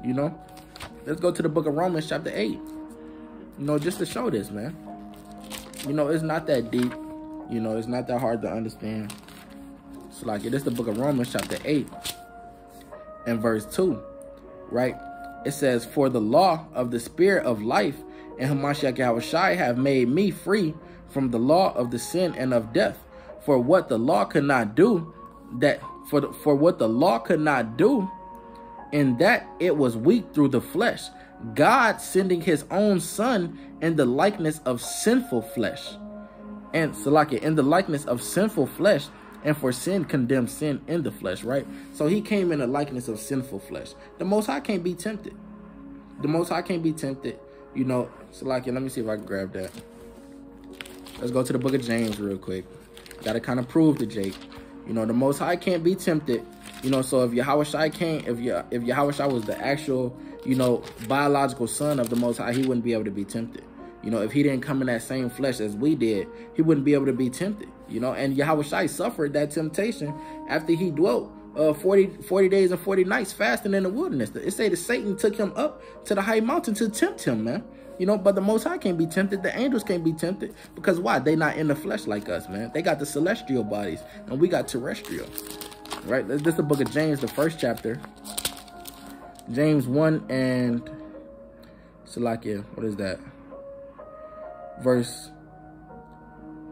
You know, let's go to the book of Romans chapter 8. You know, just to show this, man. You know, it's not that deep. You know, it's not that hard to understand. So, like it is the book of Romans chapter 8 and verse 2, right? It says, For the law of the spirit of life and Hamashiach Yahweh Shai have made me free from the law of the sin and of death. For what the law could not do, that for the, for what the law could not do, in that it was weak through the flesh, God sending his own son in the likeness of sinful flesh. And Salakia, in the likeness of sinful flesh, and for sin condemned sin in the flesh, right? So he came in the likeness of sinful flesh. The Most High can't be tempted. The Most High can't be tempted. You know, Salakia, let me see if I can grab that. Let's go to the book of James real quick. Got to kind of prove to Jake. You know, the Most High can't be tempted you know, so if Yahweh can't, if you if Yahweh was the actual, you know, biological son of the Most High, he wouldn't be able to be tempted. You know, if he didn't come in that same flesh as we did, he wouldn't be able to be tempted. You know, and Yahweh suffered that temptation after he dwelt uh, 40, 40 days and 40 nights fasting in the wilderness. It say that Satan took him up to the high mountain to tempt him, man. You know, but the Most High can't be tempted. The angels can't be tempted. Because why? They not in the flesh like us, man. They got the celestial bodies, and we got terrestrial right? This is the book of James, the first chapter. James 1 and Salakia, what is that? Verse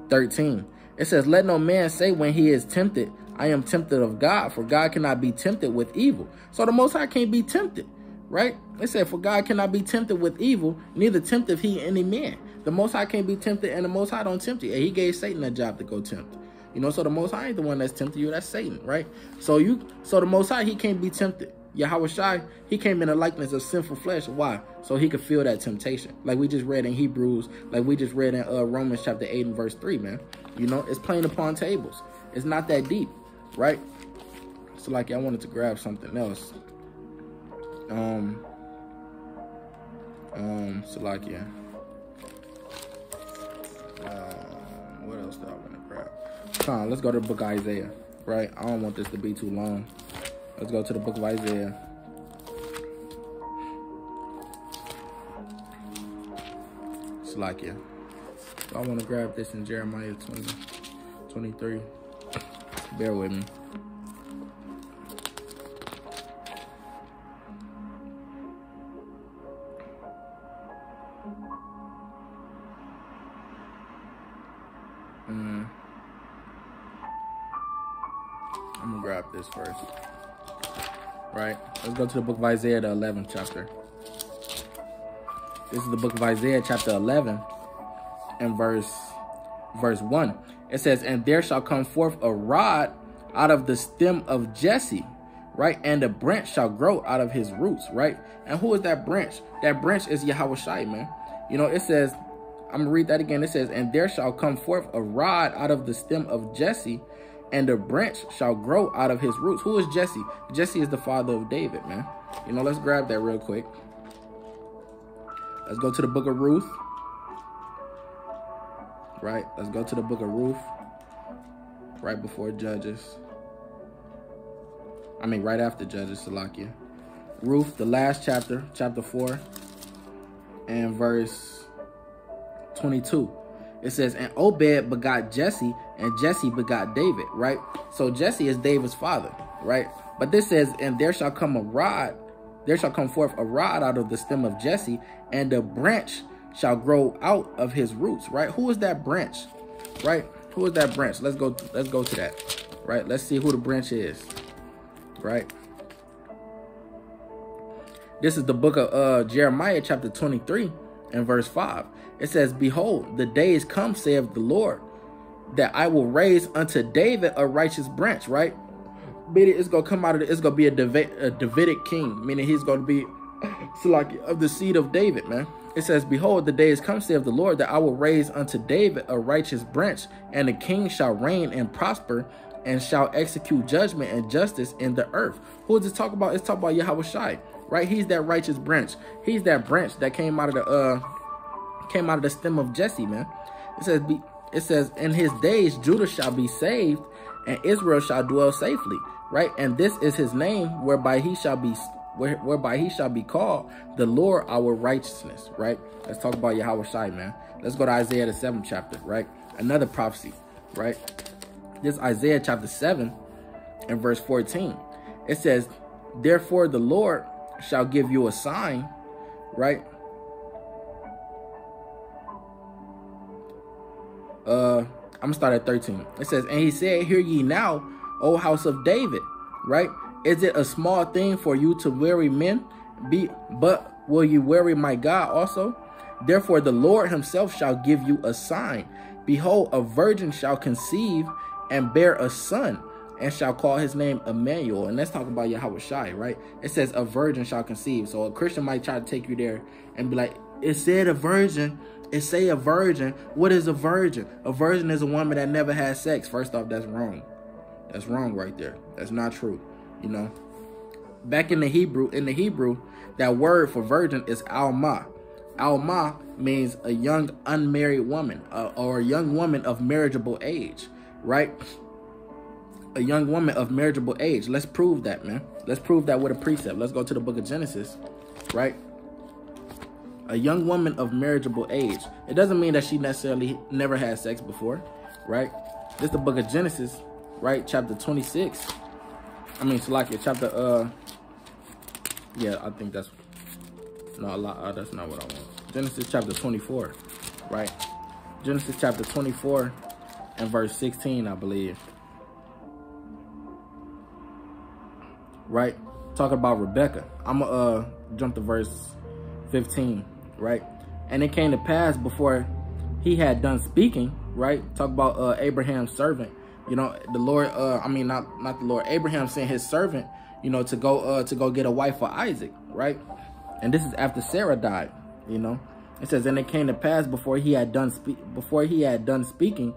13. It says, Let no man say when he is tempted, I am tempted of God, for God cannot be tempted with evil. So the Most High can't be tempted, right? It said, For God cannot be tempted with evil, neither tempteth he any man. The Most High can't be tempted, and the Most High don't tempt you. And he gave Satan a job to go tempt. You know, so the Most High ain't the one that's tempting you. That's Satan, right? So you, so the Most High, he can't be tempted. Yahweh Shai, he came in the likeness of sinful flesh. Why? So he could feel that temptation. Like we just read in Hebrews, like we just read in uh, Romans chapter 8 and verse 3, man. You know, it's plain upon tables. It's not that deep, right? So like I wanted to grab something else. Um, um, so like yeah. Um, what else do I want on, let's go to the book of Isaiah, right? I don't want this to be too long. Let's go to the book of Isaiah. Slakia. So I want to grab this in Jeremiah 20, 23. Bear with me. Let's go to the book of Isaiah, the 11th chapter. This is the book of Isaiah, chapter 11, and verse verse 1. It says, And there shall come forth a rod out of the stem of Jesse, right? And a branch shall grow out of his roots, right? And who is that branch? That branch is Yahweh Shai, man. You know, it says, I'm gonna read that again. It says, And there shall come forth a rod out of the stem of Jesse, and a branch shall grow out of his roots. Who is Jesse? Jesse is the father of David, man. You know, let's grab that real quick. Let's go to the book of Ruth. Right, let's go to the book of Ruth. Right before Judges. I mean, right after Judges, Salakia. Ruth, the last chapter, chapter 4, and verse 22. It says, and Obed begot Jesse, and Jesse begot David, right? So Jesse is David's father, right? But this says, and there shall come a rod, there shall come forth a rod out of the stem of Jesse, and a branch shall grow out of his roots, right? Who is that branch, right? Who is that branch? Let's go, let's go to that, right? Let's see who the branch is, right? This is the book of uh, Jeremiah, chapter 23, and verse 5. It says, Behold, the days come, saith the Lord, that I will raise unto David a righteous branch, right? Meaning it's to come out of, it, it's to be a, a Davidic king, meaning he's to be so like of the seed of David, man. It says, Behold, the days come, saith the Lord, that I will raise unto David a righteous branch, and the king shall reign and prosper, and shall execute judgment and justice in the earth. Who is it talk about? It's talking about Yahweh Shai, right? He's that righteous branch. He's that branch that came out of the uh came out of the stem of Jesse, man. It says, be, it says, in his days Judah shall be saved, and Israel shall dwell safely, right? And this is his name, whereby he shall be where, whereby he shall be called the Lord our righteousness, right? Let's talk about Yahweh Shai, man. Let's go to Isaiah the seventh chapter, right? Another prophecy, right? This Isaiah chapter 7 and verse 14. It says, Therefore the Lord shall give you a sign, right? Uh, I'm gonna start at 13. It says, And he said, Hear ye now, O house of David, right? Is it a small thing for you to weary men? Be but will you weary my God also? Therefore the Lord himself shall give you a sign. Behold, a virgin shall conceive and bear a son, and shall call his name Emmanuel. And let's talk about Yahweh Shai, right? It says a virgin shall conceive. So a Christian might try to take you there and be like, it said a virgin. It say a virgin. What is a virgin? A virgin is a woman that never had sex. First off, that's wrong. That's wrong right there. That's not true you know. Back in the Hebrew, in the Hebrew, that word for virgin is alma. Alma means a young unmarried woman uh, or a young woman of marriageable age, right? A young woman of marriageable age. Let's prove that, man. Let's prove that with a precept. Let's go to the book of Genesis, right? A young woman of marriageable age. It doesn't mean that she necessarily never had sex before, right? This is the book of Genesis, right? Chapter 26 I mean, Salakia, chapter, uh, yeah, I think that's, no, a lot, uh, that's not what I want. Genesis chapter 24, right? Genesis chapter 24 and verse 16, I believe. Right? Talking about Rebecca. I'm going to uh, jump to verse 15, right? And it came to pass before he had done speaking, right? Talk about uh, Abraham's servant you know, the Lord, uh, I mean, not not the Lord. Abraham sent his servant, you know, to go uh, to go get a wife for Isaac, right? And this is after Sarah died. You know, it says, and it came to pass before he had done speak before he had done speaking,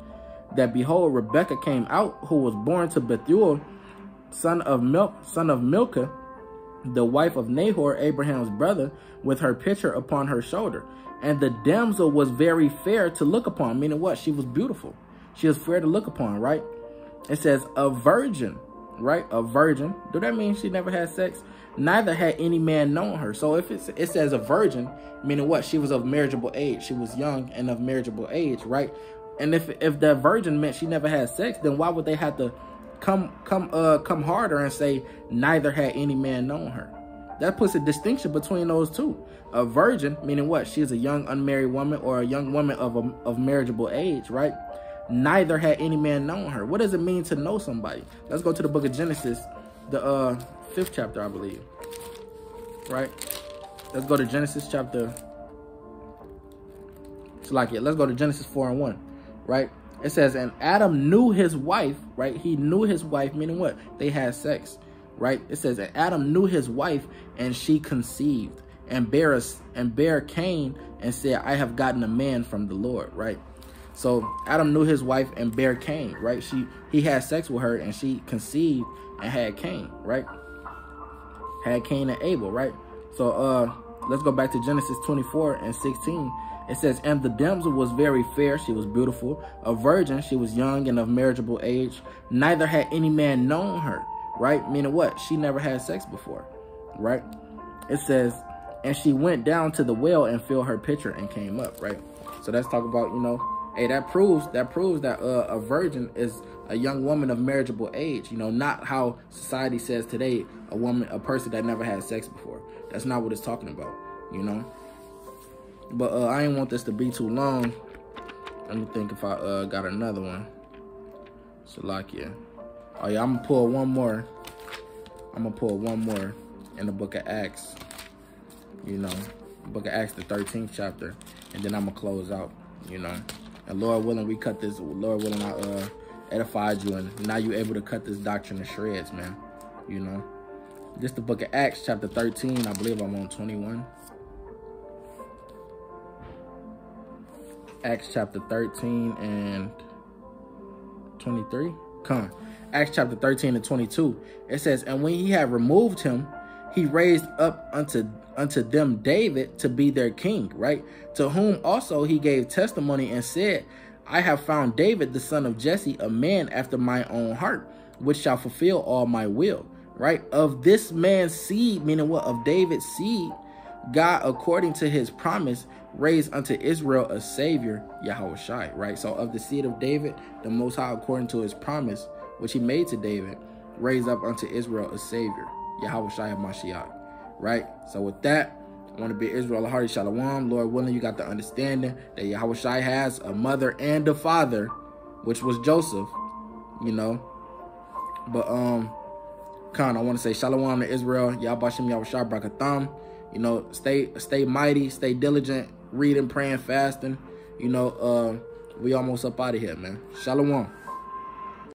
that behold, Rebekah came out, who was born to Bethuel, son of Milk, son of Milcah, the wife of Nahor, Abraham's brother, with her pitcher upon her shoulder. And the damsel was very fair to look upon, meaning what? She was beautiful. She was fair to look upon, right? It says a virgin, right? A virgin. Do that mean she never had sex? Neither had any man known her. So if it's, it says a virgin, meaning what? She was of marriageable age. She was young and of marriageable age, right? And if if that virgin meant she never had sex, then why would they have to come come uh come harder and say neither had any man known her? That puts a distinction between those two. A virgin, meaning what? She is a young unmarried woman or a young woman of a, of marriageable age, right? neither had any man known her. What does it mean to know somebody? Let's go to the book of Genesis, the uh, fifth chapter, I believe. Right? Let's go to Genesis chapter. It's like it. Let's go to Genesis 4 and 1. Right? It says, and Adam knew his wife, right? He knew his wife, meaning what? They had sex, right? It says, and Adam knew his wife, and she conceived, and bare us, and bare Cain, and said, I have gotten a man from the Lord, right? So Adam knew his wife and bare Cain, right? She he had sex with her, and she conceived and had Cain, right? Had Cain and Abel, right? So uh, let's go back to Genesis 24 and 16 it says, And the damsel was very fair, she was beautiful, a virgin, she was young and of marriageable age. Neither had any man known her, right? Meaning what? She never had sex before, right? It says, And she went down to the well and filled her pitcher and came up, right? So let's talk about, you know, hey, that proves that proves that uh, a virgin is a young woman of marriageable age. You know, not how society says today, a woman, a person that never had sex before. That's not what it's talking about, you know? But uh, I didn't want this to be too long. Let me think if I uh, got another one. Salakia. Oh yeah, I'm gonna pull one more. I'm gonna pull one more in the book of Acts. You know, book of Acts, the 13th chapter. And then I'm gonna close out, you know. And Lord willing, we cut this, Lord willing, I uh, edified you. And now you're able to cut this doctrine to shreds, man. You know. This the book of Acts, chapter 13. I believe I'm on 21. Acts chapter 13 and 23. Come. Acts chapter 13 and 22. It says, And when he had removed him, he raised up unto unto them David to be their king, right? To whom also he gave testimony and said, I have found David the son of Jesse, a man after my own heart, which shall fulfill all my will, right? Of this man's seed, meaning what? Of David's seed, God, according to his promise, raised unto Israel a savior, Yahweh right? So of the seed of David, the Most High, according to his promise, which he made to David, raised up unto Israel a savior, Yahweh Shai of Mashiach, right? So with that, I want to be Israel Hardy Shalom. Lord willing, you got the understanding that Yahweh Shai has a mother and a father, which was Joseph, you know. But, um, Khan, I want to say Shalom to Israel, Yahbashim Yahweh Shai Brakatham. You know, stay stay mighty, stay diligent, reading, praying, fasting. You know, uh, we almost up out of here, man. Shalom.